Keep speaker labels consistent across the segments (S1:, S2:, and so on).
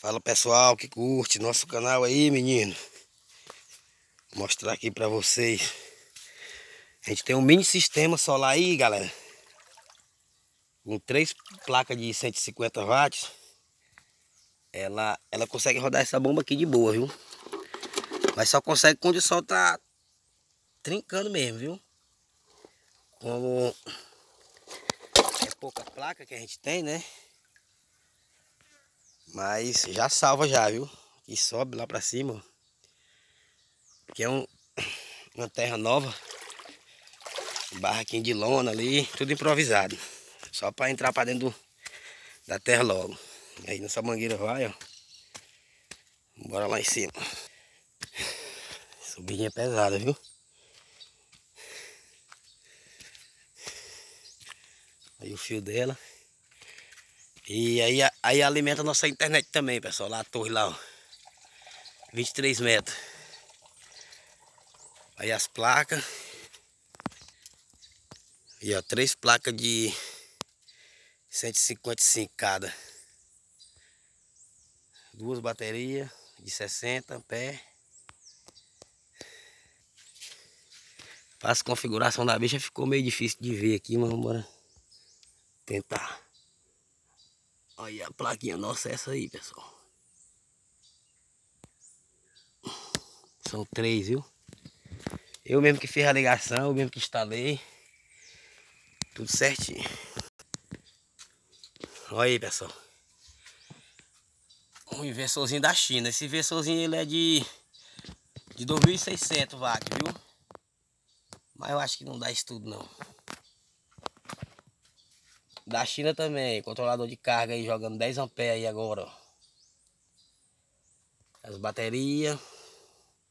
S1: Fala pessoal que curte nosso canal aí, menino. Vou mostrar aqui pra vocês. A gente tem um mini sistema solar aí, galera. Com três placas de 150 watts. Ela, ela consegue rodar essa bomba aqui de boa, viu? Mas só consegue quando o sol tá trincando mesmo, viu? Como é pouca placa que a gente tem, né? Mas já salva já, viu? E sobe lá pra cima. Que é um, uma terra nova. Barraquinho de lona ali, tudo improvisado. Só pra entrar pra dentro do, da terra logo. Aí nessa mangueira vai, ó. Bora lá em cima. Subidinha é pesada, viu? Aí o fio dela. E aí, aí alimenta a nossa internet também, pessoal. Lá a torre lá, ó. 23 metros. Aí as placas. E ó, três placas de 155 cada. Duas baterias de 60 pé. As configuração da bicha ficou meio difícil de ver aqui, mas vamos tentar. Olha a plaquinha nossa essa aí, pessoal. São três, viu? Eu mesmo que fiz a ligação, eu mesmo que instalei. Tudo certinho. Olha aí, pessoal. Um inversorzinho da China. Esse inversorzinho ele é de, de 2.600 watts, viu? Mas eu acho que não dá isso tudo, não. Da China também, controlador de carga aí, jogando 10 amperes aí agora. As baterias.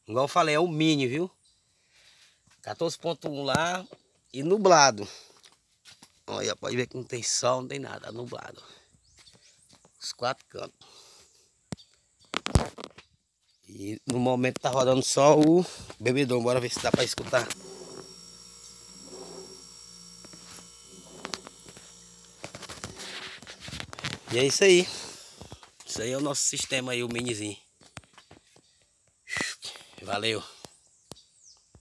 S1: Igual eu falei, é o mini, viu? 14.1 lá e nublado. Olha, pode ver que não tem sol, não tem nada, é nublado. Os quatro cantos. E no momento tá rodando só o bebedor. Bora ver se dá pra escutar. E é isso aí. Isso aí é o nosso sistema aí, o minizinho. Valeu.